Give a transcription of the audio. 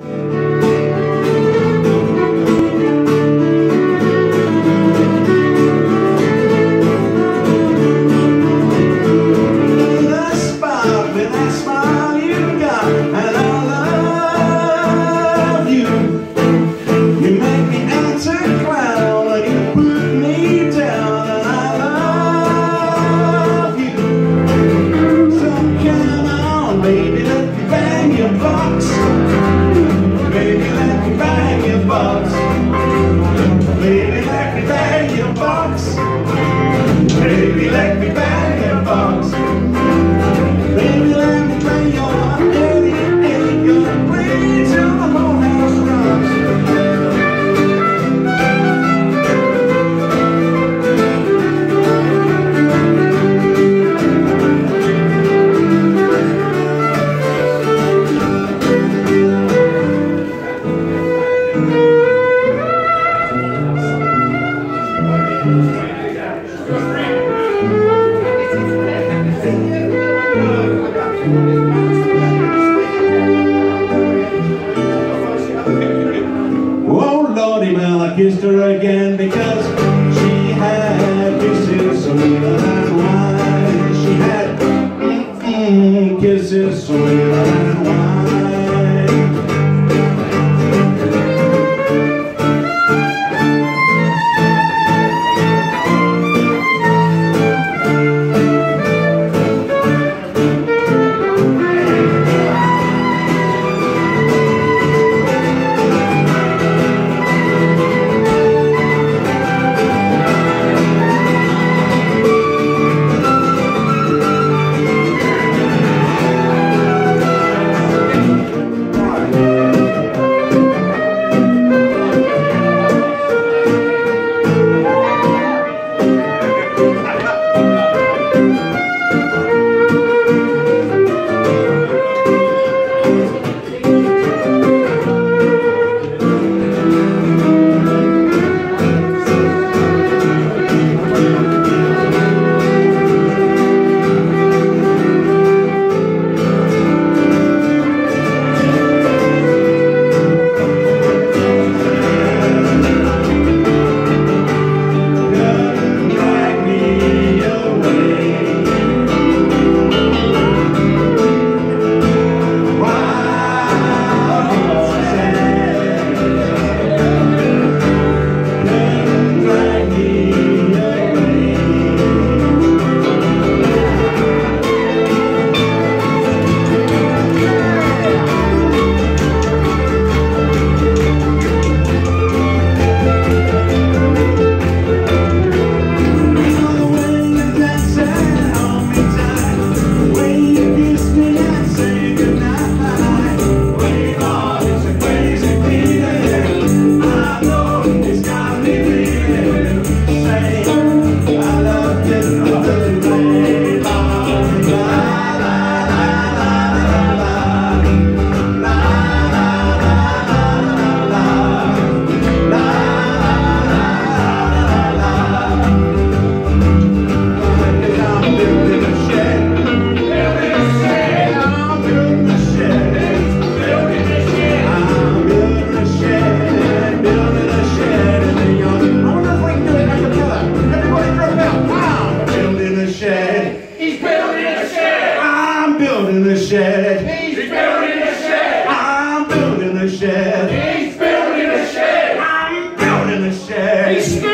Música Oh Lordy, well I Oh, kissed her again because I'm building a shed. He's building a shed. I'm building a shed. He's building a shed. I'm building a shed.